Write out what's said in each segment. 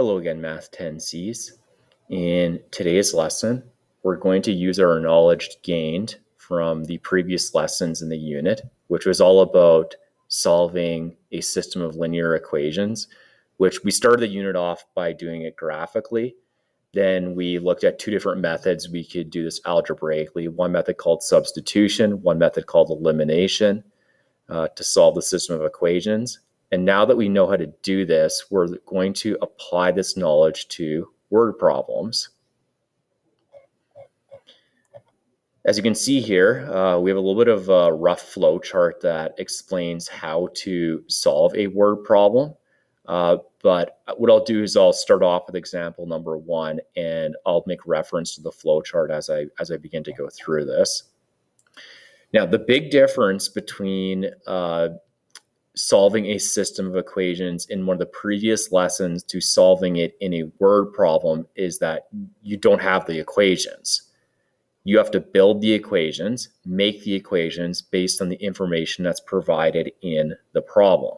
Hello again, Math 10Cs. In today's lesson, we're going to use our knowledge gained from the previous lessons in the unit, which was all about solving a system of linear equations, which we started the unit off by doing it graphically. Then we looked at two different methods. We could do this algebraically, one method called substitution, one method called elimination uh, to solve the system of equations. And now that we know how to do this, we're going to apply this knowledge to word problems. As you can see here, uh, we have a little bit of a rough flow chart that explains how to solve a word problem. Uh, but what I'll do is I'll start off with example number one, and I'll make reference to the flow chart as I as I begin to go through this. Now, the big difference between uh, solving a system of equations in one of the previous lessons to solving it in a word problem is that you don't have the equations. You have to build the equations, make the equations based on the information that's provided in the problem.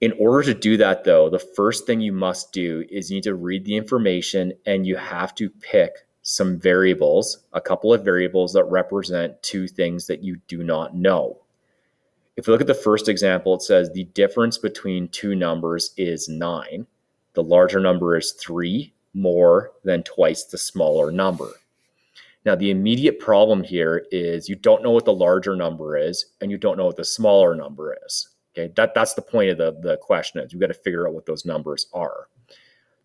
In order to do that, though, the first thing you must do is you need to read the information and you have to pick some variables, a couple of variables that represent two things that you do not know. If we look at the first example, it says the difference between two numbers is 9. The larger number is 3 more than twice the smaller number. Now, the immediate problem here is you don't know what the larger number is and you don't know what the smaller number is. Okay, that, that's the point of the, the question is you've got to figure out what those numbers are.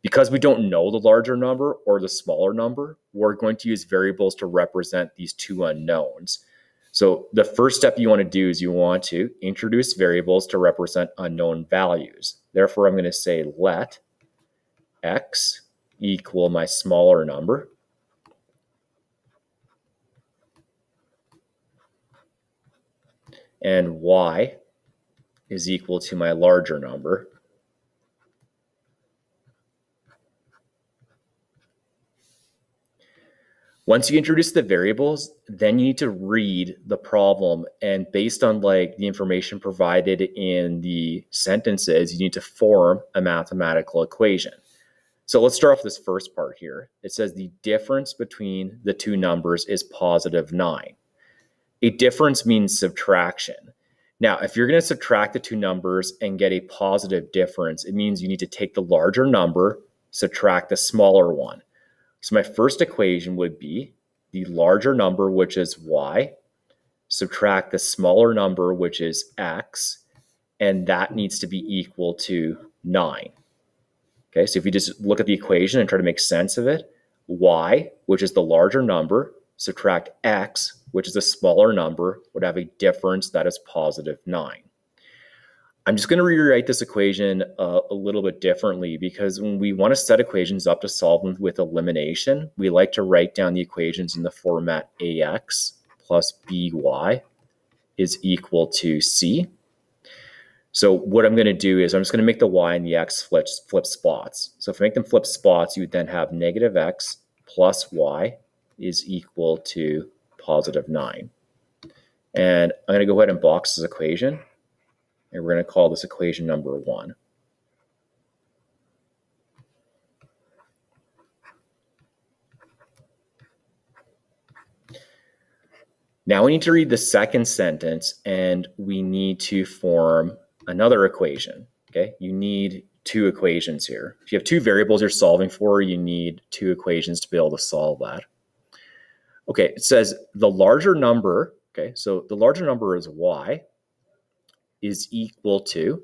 Because we don't know the larger number or the smaller number, we're going to use variables to represent these two unknowns. So the first step you want to do is you want to introduce variables to represent unknown values. Therefore, I'm going to say let x equal my smaller number. And y is equal to my larger number. Once you introduce the variables then you need to read the problem. And based on like the information provided in the sentences you need to form a mathematical equation. So let's start off this first part here. It says the difference between the two numbers is positive 9 a difference means subtraction. Now if you're going to subtract the two numbers and get a positive difference it means you need to take the larger number subtract the smaller one so my first equation would be the larger number, which is y, subtract the smaller number, which is x, and that needs to be equal to 9. Okay, so if you just look at the equation and try to make sense of it, y, which is the larger number, subtract x, which is a smaller number, would have a difference that is positive 9. I'm just going to rewrite this equation uh, a little bit differently because when we want to set equations up to solve them with elimination, we like to write down the equations in the format ax plus by is equal to c. So what I'm going to do is I'm just going to make the y and the x flip, flip spots. So if I make them flip spots, you would then have negative x plus y is equal to positive 9. And I'm going to go ahead and box this equation and we're going to call this equation number one. Now we need to read the second sentence and we need to form another equation. Okay, you need two equations here. If you have two variables you're solving for, you need two equations to be able to solve that. Okay, it says the larger number, okay, so the larger number is y, is equal to,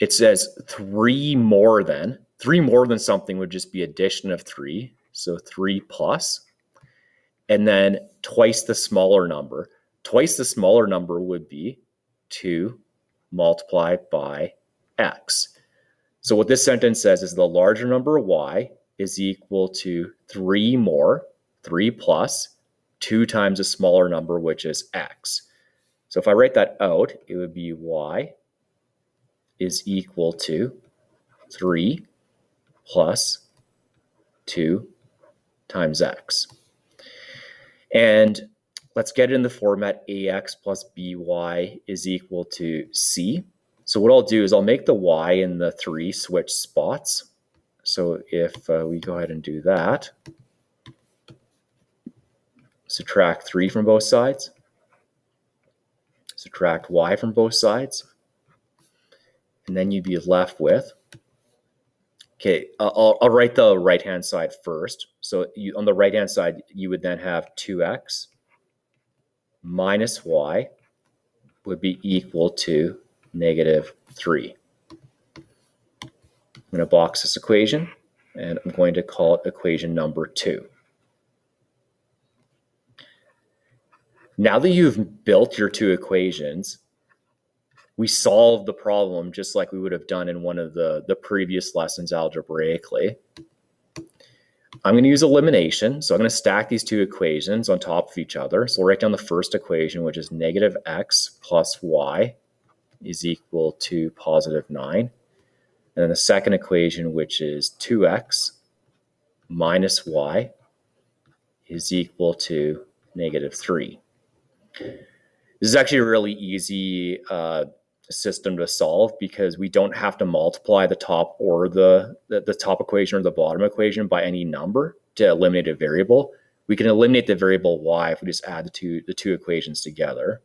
it says three more than, three more than something would just be addition of three. So three plus, and then twice the smaller number. Twice the smaller number would be two multiplied by x. So what this sentence says is the larger number y is equal to three more, three plus, two times a smaller number, which is x. So if I write that out, it would be y is equal to 3 plus 2 times x. And let's get it in the format ax plus by is equal to c. So what I'll do is I'll make the y and the 3 switch spots. So if uh, we go ahead and do that, subtract 3 from both sides, subtract y from both sides, and then you'd be left with, okay, I'll, I'll write the right-hand side first. So you, on the right-hand side, you would then have 2x minus y would be equal to negative 3. I'm going to box this equation, and I'm going to call it equation number 2. Now that you've built your two equations, we solve the problem just like we would have done in one of the, the previous lessons algebraically. I'm going to use elimination. So I'm going to stack these two equations on top of each other. So we'll write down the first equation, which is negative x plus y is equal to positive 9. And then the second equation, which is 2x minus y, is equal to negative 3. This is actually a really easy uh, system to solve because we don't have to multiply the top or the, the, the top equation or the bottom equation by any number to eliminate a variable. We can eliminate the variable y if we just add the two, the two equations together.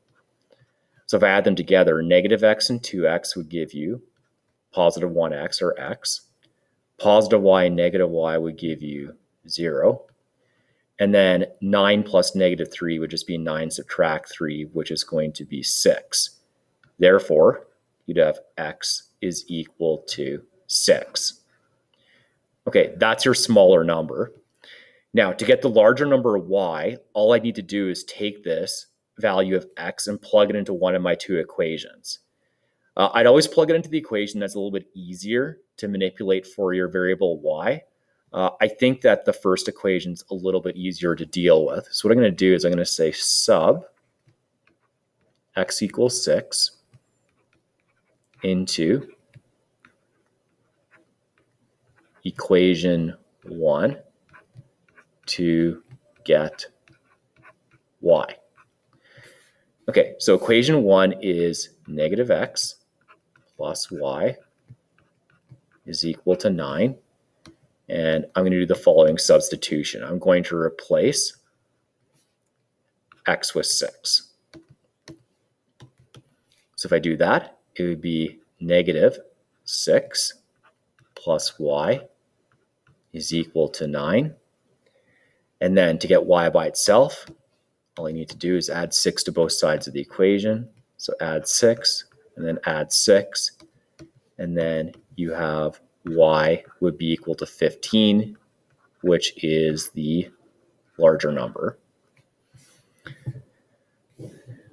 So if I add them together, negative x and 2x would give you positive 1x or x. Positive y and negative y would give you 0. And then 9 plus negative 3 would just be 9 subtract 3, which is going to be 6. Therefore, you'd have x is equal to 6. Okay, that's your smaller number. Now, to get the larger number y, all I need to do is take this value of x and plug it into one of my two equations. Uh, I'd always plug it into the equation that's a little bit easier to manipulate for your variable y. Uh, I think that the first equation is a little bit easier to deal with. So what I'm going to do is I'm going to say sub x equals 6 into equation 1 to get y. Okay, so equation 1 is negative x plus y is equal to 9. And I'm going to do the following substitution. I'm going to replace x with 6. So if I do that, it would be negative 6 plus y is equal to 9. And then to get y by itself, all I need to do is add 6 to both sides of the equation. So add 6 and then add 6. And then you have y would be equal to 15, which is the larger number.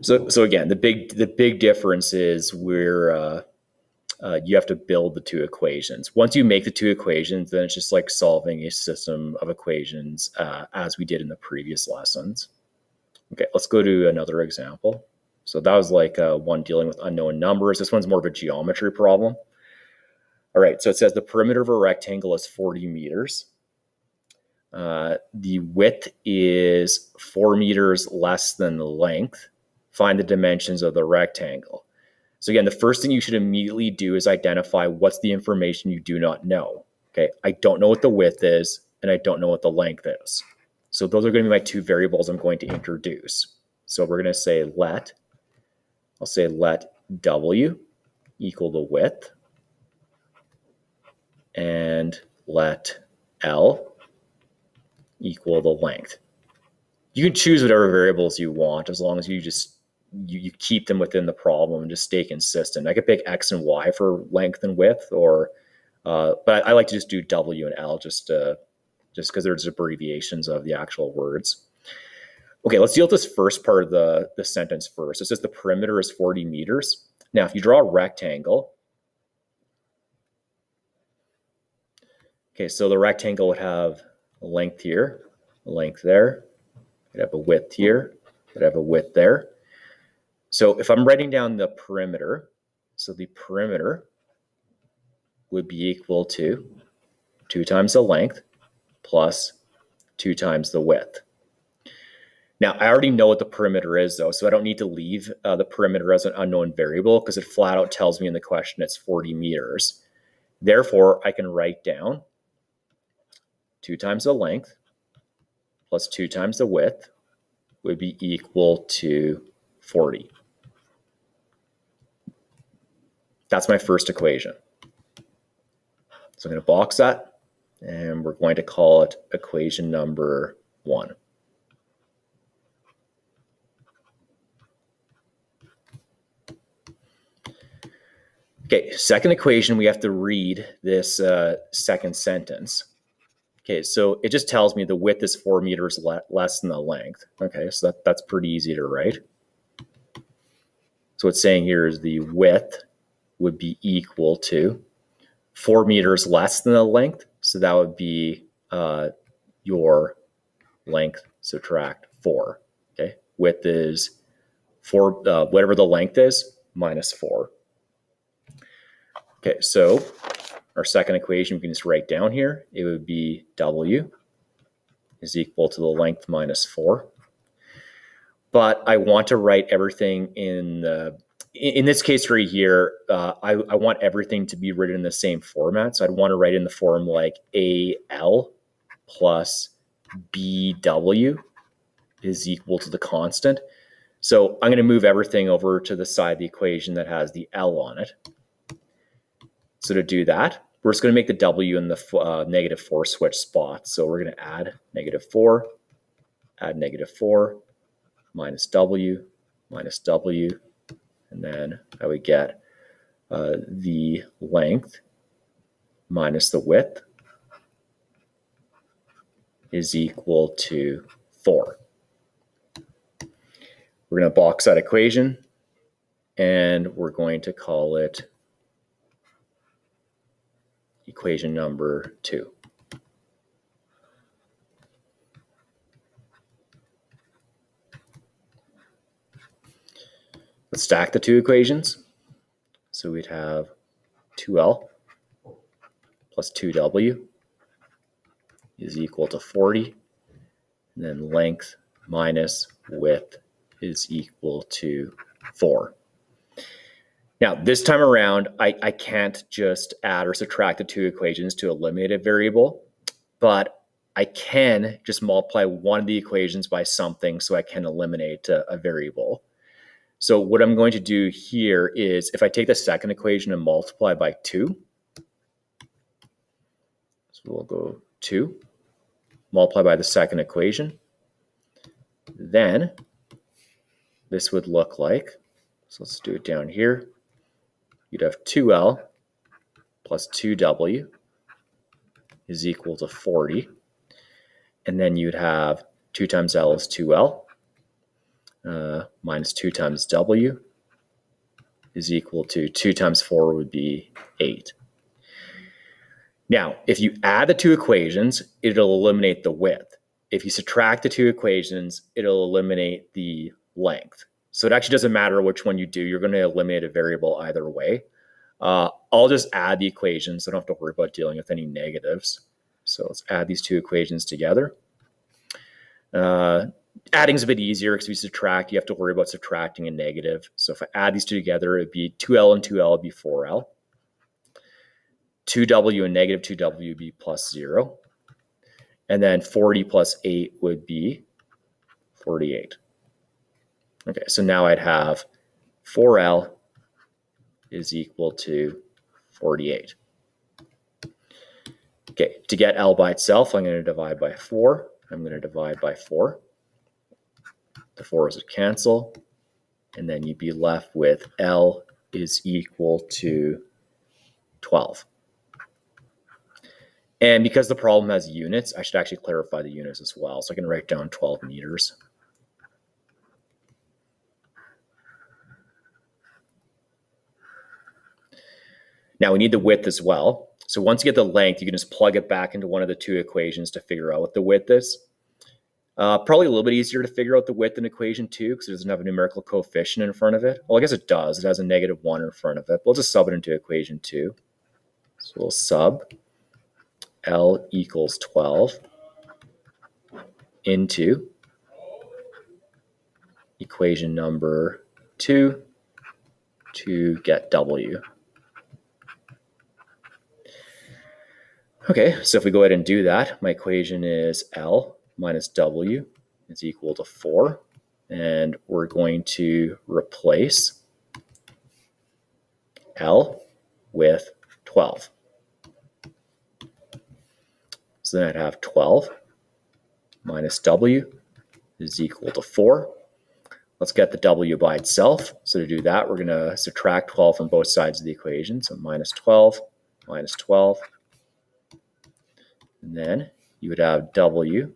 So, so again, the big the big difference is where uh, uh, you have to build the two equations. Once you make the two equations, then it's just like solving a system of equations uh, as we did in the previous lessons. Okay, let's go to another example. So that was like uh, one dealing with unknown numbers. This one's more of a geometry problem. All right, so it says the perimeter of a rectangle is 40 meters. Uh, the width is four meters less than the length. Find the dimensions of the rectangle. So again, the first thing you should immediately do is identify what's the information you do not know. Okay, I don't know what the width is, and I don't know what the length is. So those are going to be my two variables I'm going to introduce. So we're going to say let, I'll say let W equal the width and let L equal the length. You can choose whatever variables you want as long as you just you, you keep them within the problem and just stay consistent. I could pick X and Y for length and width or uh, but I, like to just do W and L just to just because there's abbreviations of the actual words. Okay, let's deal with this first part of the, the sentence first. It says the perimeter is 40 meters. Now, if you draw a rectangle, okay, so the rectangle would have a length here, a length there, it'd have a width here, it'd have a width there. So if I'm writing down the perimeter, so the perimeter would be equal to 2 times the length plus 2 times the width. Now, I already know what the perimeter is, though, so I don't need to leave uh, the perimeter as an unknown variable because it flat out tells me in the question it's 40 meters. Therefore, I can write down 2 times the length plus 2 times the width would be equal to 40. That's my first equation. So I'm going to box that, and we're going to call it equation number 1. Okay, second equation, we have to read this uh, second sentence. Okay, so it just tells me the width is four meters le less than the length. Okay, so that, that's pretty easy to write. So what's saying here is the width would be equal to four meters less than the length. So that would be uh, your length subtract four. Okay, width is four, uh, whatever the length is, minus four. Okay, so our second equation we can just write down here. It would be W is equal to the length minus 4. But I want to write everything in the, in this case right here, uh, I, I want everything to be written in the same format. So I'd want to write in the form like AL plus BW is equal to the constant. So I'm going to move everything over to the side of the equation that has the L on it. So to do that, we're just going to make the W in the uh, negative 4 switch spot. So we're going to add negative 4, add negative 4, minus W, minus W, and then I would get uh, the length minus the width is equal to 4. We're going to box that equation, and we're going to call it equation number two. Let's stack the two equations. So we'd have 2L plus 2W is equal to 40. And then length minus width is equal to 4. Now, this time around, I, I can't just add or subtract the two equations to eliminate a variable, but I can just multiply one of the equations by something so I can eliminate a, a variable. So what I'm going to do here is if I take the second equation and multiply by 2, so we'll go 2, multiply by the second equation, then this would look like, so let's do it down here, you'd have 2L plus 2W is equal to 40. And then you'd have 2 times L is 2L uh, minus 2 times W is equal to 2 times 4 would be 8. Now, if you add the two equations, it'll eliminate the width. If you subtract the two equations, it'll eliminate the length. So it actually doesn't matter which one you do. You're going to eliminate a variable either way. Uh, I'll just add the equations. I don't have to worry about dealing with any negatives. So let's add these two equations together. Uh, adding is a bit easier because if you subtract, you have to worry about subtracting a negative. So if I add these two together, it'd be 2L and 2L would be 4L. 2W and negative 2W would be plus 0. And then 40 plus 8 would be 48. Okay, so now I'd have 4L is equal to 48. Okay, to get L by itself, I'm going to divide by 4. I'm going to divide by 4. The 4's would cancel. And then you'd be left with L is equal to 12. And because the problem has units, I should actually clarify the units as well. So I can write down 12 meters. Now we need the width as well. So once you get the length, you can just plug it back into one of the two equations to figure out what the width is. Uh, probably a little bit easier to figure out the width in equation two because it doesn't have a numerical coefficient in front of it. Well, I guess it does. It has a negative one in front of it. We'll just sub it into equation two. So we'll sub L equals 12 into equation number two to get W. Okay, so if we go ahead and do that, my equation is L minus W is equal to 4. And we're going to replace L with 12. So then I'd have 12 minus W is equal to 4. Let's get the W by itself. So to do that, we're going to subtract 12 from both sides of the equation. So minus 12 minus 12. And then you would have W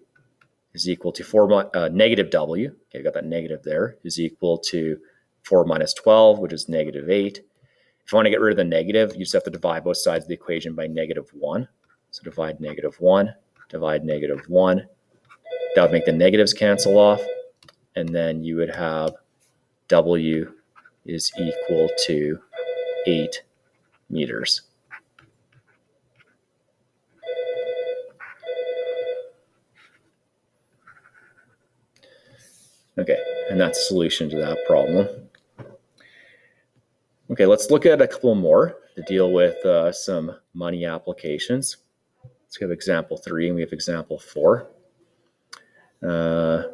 is equal to 4 uh, negative W. Okay, I got that negative there, is equal to 4 minus 12, which is negative 8. If you want to get rid of the negative, you just have to divide both sides of the equation by negative 1. So divide negative 1, divide negative 1. That would make the negatives cancel off. And then you would have W is equal to 8 meters. Okay, and that's the solution to that problem. Okay, let's look at a couple more to deal with uh, some money applications. We have example three and we have example four. Uh,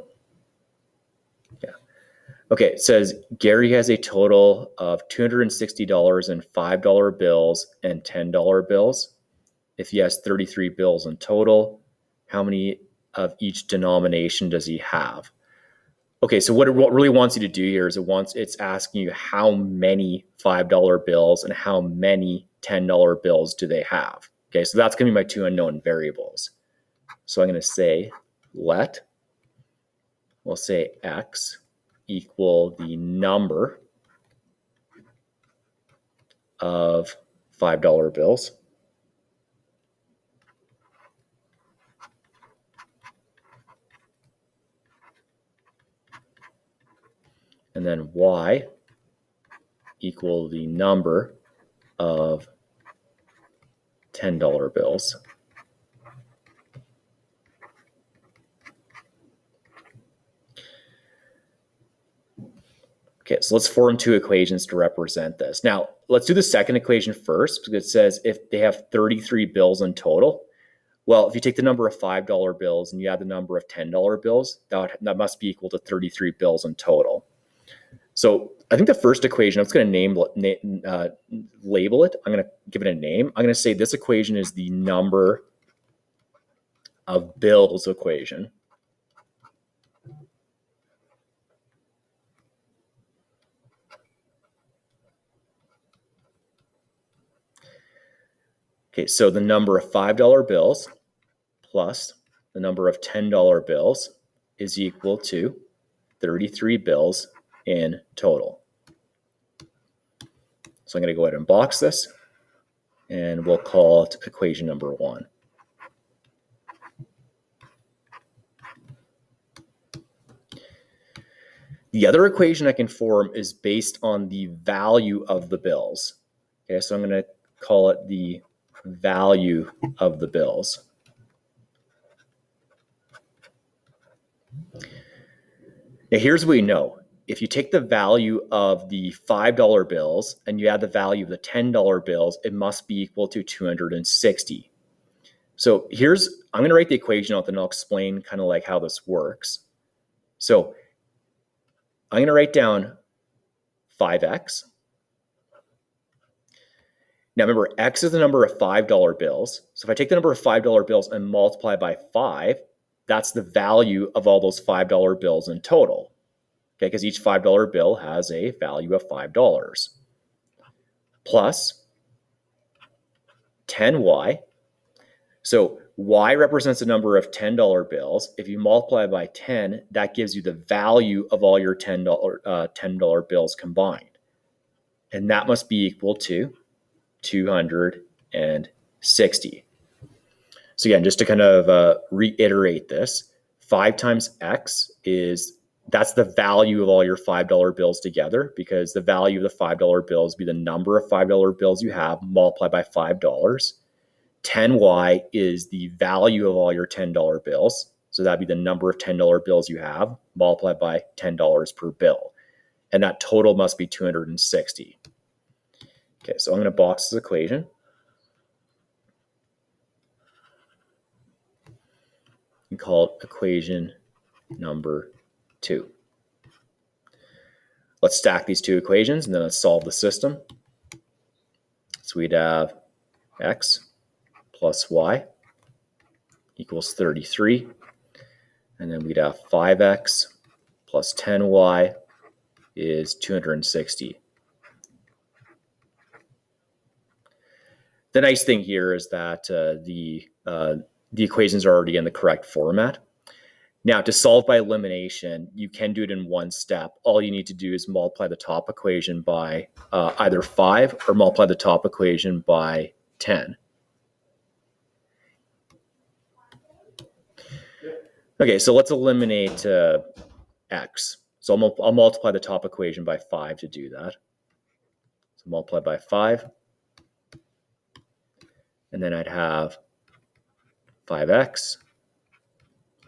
yeah. Okay, it says Gary has a total of $260 in $5 bills and $10 bills. If he has 33 bills in total, how many of each denomination does he have? Okay, so what it really wants you to do here is it wants it's asking you how many $5 bills and how many $10 bills do they have. Okay, so that's to be my two unknown variables. So I'm going to say let, we'll say x equal the number of $5 bills. And then y equal the number of $10 bills. Okay, so let's form two equations to represent this. Now, let's do the second equation first because it says if they have 33 bills in total. Well, if you take the number of $5 bills and you add the number of $10 bills, that, would, that must be equal to 33 bills in total. So I think the first equation, I'm just going to name, uh, label it. I'm going to give it a name. I'm going to say this equation is the number of bills equation. Okay, so the number of $5 bills plus the number of $10 bills is equal to 33 bills in total. So I'm going to go ahead and box this, and we'll call it equation number one. The other equation I can form is based on the value of the bills. Okay, so I'm going to call it the value of the bills. Now here's what we know if you take the value of the $5 bills and you add the value of the $10 bills, it must be equal to 260. So here's, I'm going to write the equation out and I'll explain kind of like how this works. So I'm going to write down 5x. Now remember, x is the number of $5 bills. So if I take the number of $5 bills and multiply by 5, that's the value of all those $5 bills in total okay, because each $5 bill has a value of $5. Plus 10y. So y represents the number of $10 bills. If you multiply by 10, that gives you the value of all your $10, uh, $10 bills combined. And that must be equal to 260. So again, just to kind of uh, reiterate this, 5 times x is that's the value of all your $5 bills together because the value of the $5 bills be the number of $5 bills you have multiplied by $5. 10y is the value of all your $10 bills. So that'd be the number of $10 bills you have multiplied by $10 per bill. And that total must be 260. Okay, so I'm going to box this equation. And call it equation number two. Let's stack these two equations and then let's solve the system. So we'd have x plus y equals 33. And then we'd have 5x plus 10y is 260. The nice thing here is that uh, the, uh, the equations are already in the correct format. Now, to solve by elimination, you can do it in one step. All you need to do is multiply the top equation by uh, either 5 or multiply the top equation by 10. Okay, so let's eliminate uh, x. So I'll, I'll, multiply the top equation by 5 to do that. So multiply by 5. And then I'd have 5x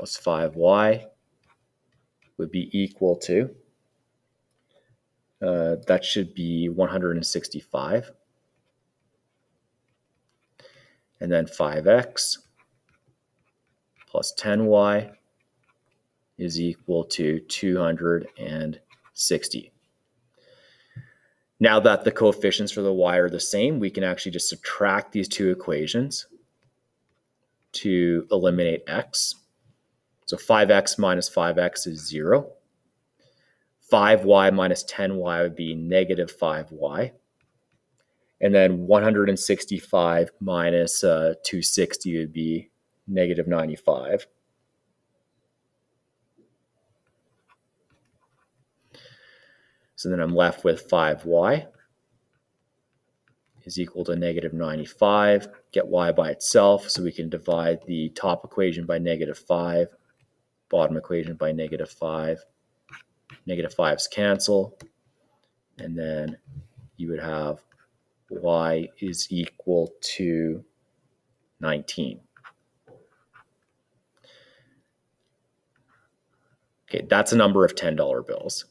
plus 5y would be equal to, uh, that should be 165. And then 5x plus 10y is equal to 260. Now that the coefficients for the y are the same, we can actually just subtract these two equations to eliminate x. So 5x minus 5x is 0. 5y minus 10y would be negative 5y. And then 165 minus uh, 260 would be negative 95. So then I'm left with 5y is equal to negative 95. Get y by itself, so we can divide the top equation by negative 5, bottom equation by negative 5. Negative 5's cancel. And then you would have y is equal to 19. Okay, that's a number of $10 bills.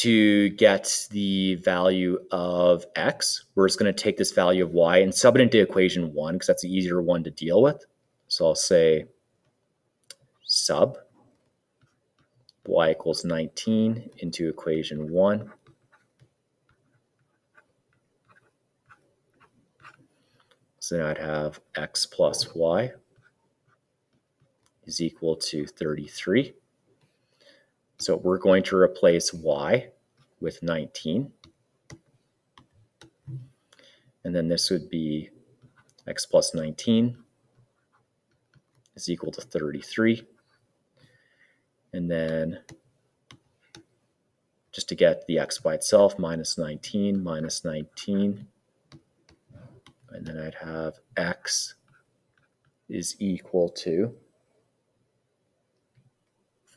To get the value of x, we're just going to take this value of y and sub it into equation 1 because that's the easier one to deal with. So I'll say sub y equals 19 into equation 1. So now I'd have x plus y is equal to 33. So we're going to replace y with 19. And then this would be x plus 19 is equal to 33. And then just to get the x by itself, minus 19, minus 19. And then I'd have x is equal to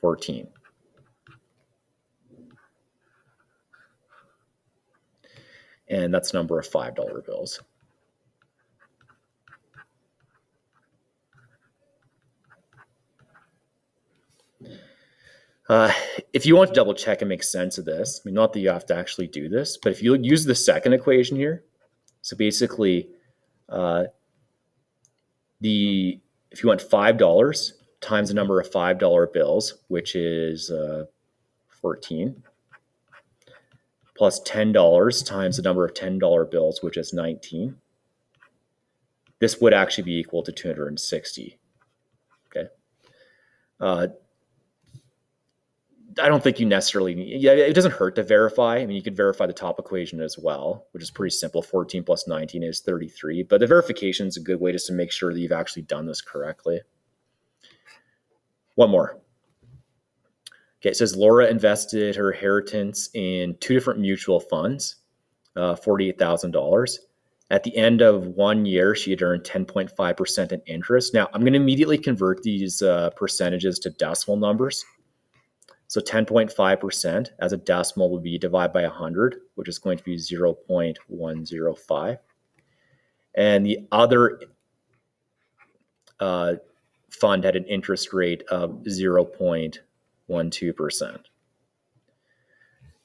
14. And that's number of $5 bills. Uh, if you want to double check and make sense of this, I mean, not that you have to actually do this, but if you use the second equation here, so basically, uh, the if you want five dollars times the number of five dollar bills, which is uh, fourteen, plus $10 times the number of $10 bills, which is 19. This would actually be equal to 260. Okay. Uh, I don't think you necessarily need, yeah, it doesn't hurt to verify. I mean, you could verify the top equation as well, which is pretty simple. 14 plus 19 is 33, but the verification is a good way just to make sure that you've actually done this correctly. One more. Okay, it says Laura invested her inheritance in two different mutual funds, uh, $48,000. At the end of one year, she had earned 10.5% in interest. Now, I'm going to immediately convert these uh, percentages to decimal numbers. So 10.5% as a decimal would be divided by 100, which is going to be 0.105. And the other uh, fund had an interest rate of 0.12%.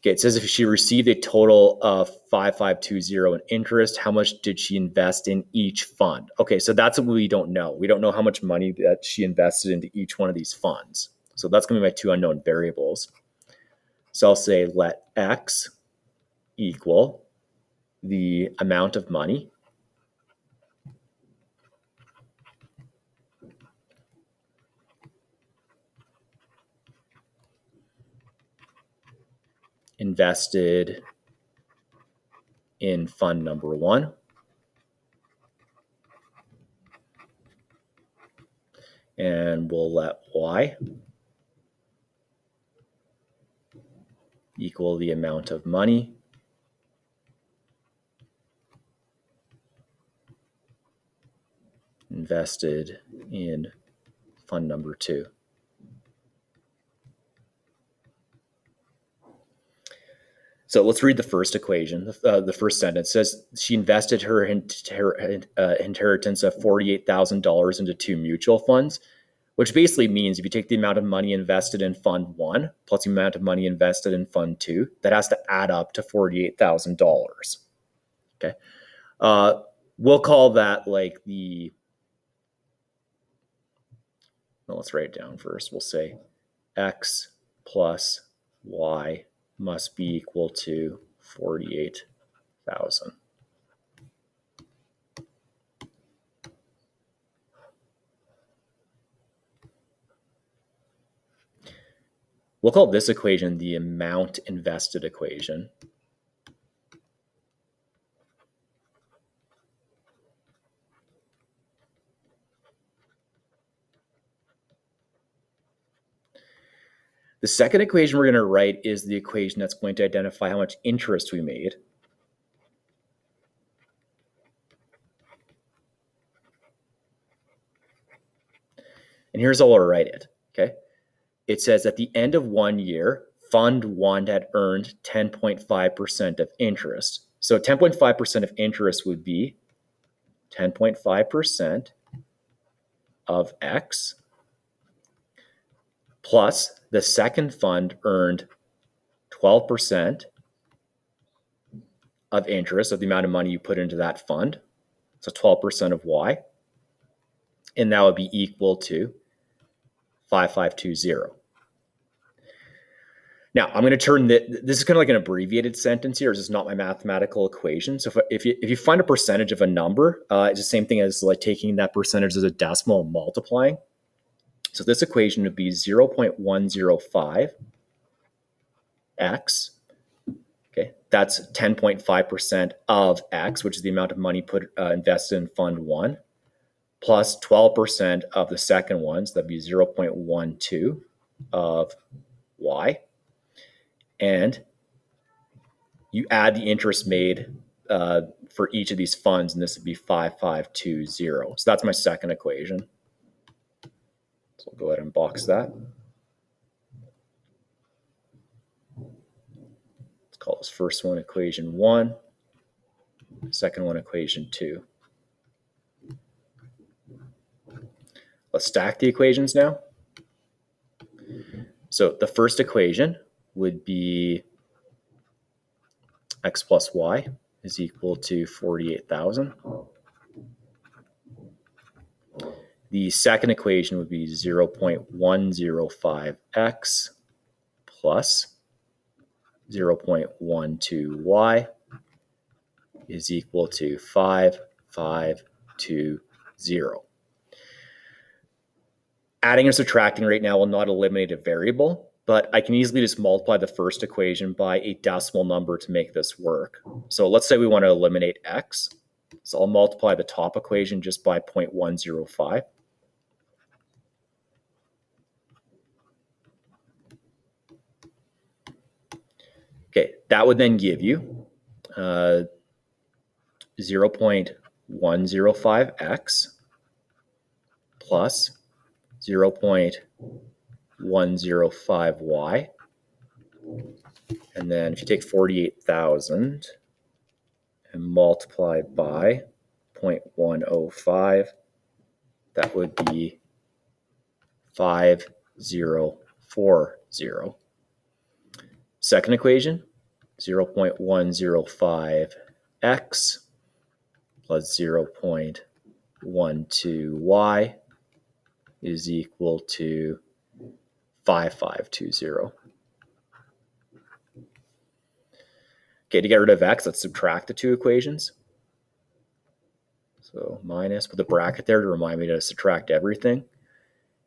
Okay, it says if she received a total of 5520 in interest, how much did she invest in each fund? Okay, so that's what we don't know. We don't know how much money that she invested into each one of these funds. So that's going to be my two unknown variables. So I'll say let x equal the amount of money invested in fund number one. And we'll let Y equal the amount of money invested in fund number two. So let's read the first equation. Uh, the first sentence says she invested her, inter- uh, inheritance of $48,000 into two mutual funds, which basically means if you take the amount of money invested in fund one plus the amount of money invested in fund two, that has to add up to $48,000. Okay. Uh, we'll call that like the, well, let's write it down first. We'll say X plus Y must be equal to 48,000. We'll call this equation the amount invested equation. The second equation we're going to write is the equation that's going to identify how much interest we made. And here's how I'll write it, okay? It says at the end of one year, Fund 1 had earned 10.5% of interest. So 10.5% of interest would be 10.5% of X plus the second fund earned 12% of interest of the amount of money you put into that fund. So 12% of Y. And that would be equal to 5520. Now I'm going to turn the, this is kind of like an abbreviated sentence here. This is not my mathematical equation. So if, if, you, if you find a percentage of a number, uh, it's the same thing as like taking that percentage as a decimal and multiplying. So this equation would be 0.105 x. Okay, that's 10.5% of x, which is the amount of money put uh, invested in fund one, plus 12% of the second one, so that'd be 0.12 of y. And you add the interest made uh, for each of these funds, and this would be 5520. So that's my second equation. Go ahead and box that. Let's call this first one equation one, second one equation two. Let's stack the equations now. So the first equation would be x plus y is equal to 48,000. The second equation would be 0.105x plus 0.12y is equal to 5520. Adding and subtracting right now will not eliminate a variable, but I can easily just multiply the first equation by a decimal number to make this work. So let's say we want to eliminate x. So I'll multiply the top equation just by 0.105. Okay, that would then give you uh, 0.105x plus 0.105y And then if you take 48,000 and multiply by 0.105, that would be 5040. Second equation, 0.105x plus 0.12y is equal to 5520. Okay, to get rid of x, let's subtract the two equations. So minus, put the bracket there to remind me to subtract everything.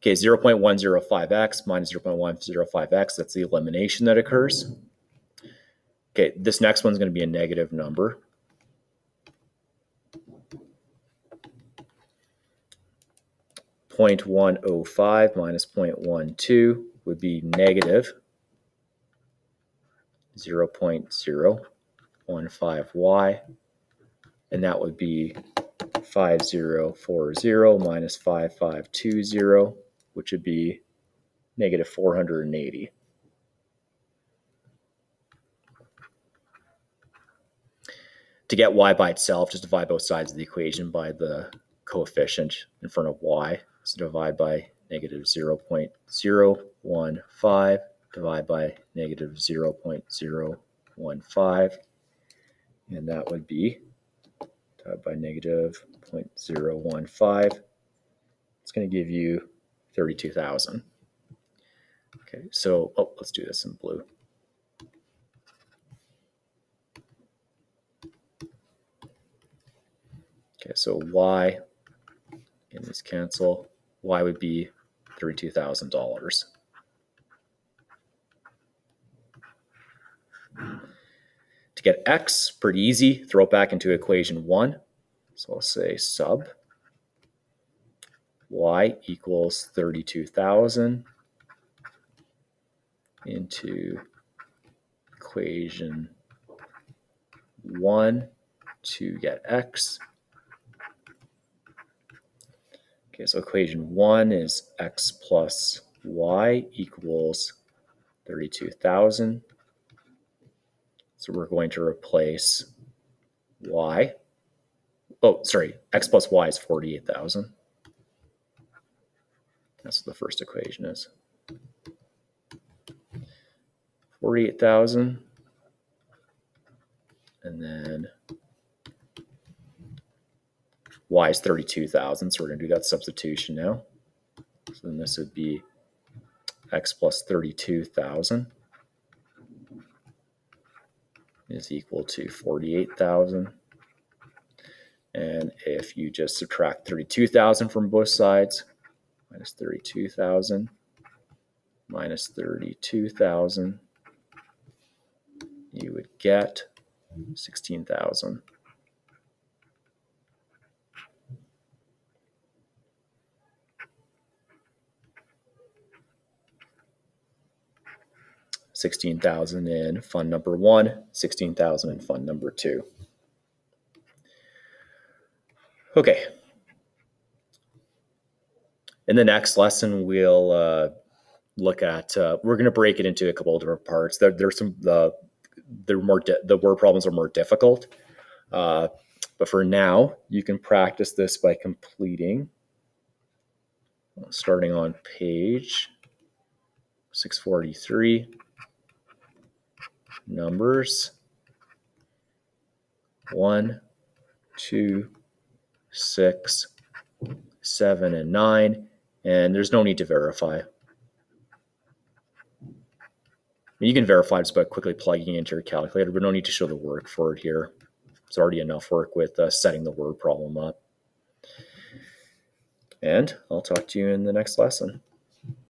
Okay, 0.105x minus 0.105x, that's the elimination that occurs. Okay, this next one's going to be a negative number. Point one oh five minus point one two would be negative 0.015y, and that would be 5040 minus 5520, which would be negative 480. To get y by itself, just divide both sides of the equation by the coefficient in front of y. So divide by negative 0.015 divide by negative 0.015, and that would be divided by negative 0.015. It's going to give you 32,000. Okay, so oh, let's do this in blue. Okay, so y, and these cancel, y would be $32,000. To get x, pretty easy, throw it back into equation 1. So I'll say sub y equals 32,000 into equation 1 to get x. Okay, so equation 1 is x plus y equals 32,000 so we're going to replace y. Oh, sorry, x plus y is 48,000. That's what the first equation is. 48,000. And then y is 32,000, so we're going to do that substitution now. So then this would be x plus 32,000 is equal to 48,000. And if you just subtract 32,000 from both sides, minus 32,000, minus 32,000, you would get 16,000. 16,000 in fund number one, 16,000 in fund number two. Okay. In the next lesson, we'll uh, look at, uh, we're going to break it into a couple of different parts. There, there's some, the, the more, the word problems are more difficult. Uh, but for now, you can practice this by completing, starting on page 643 numbers one, two, six, seven, and nine, and there's no need to verify. You can verify just by quickly plugging into your calculator, but no need to show the work for it here. It's already enough work with uh, setting the word problem up. And I'll talk to you in the next lesson.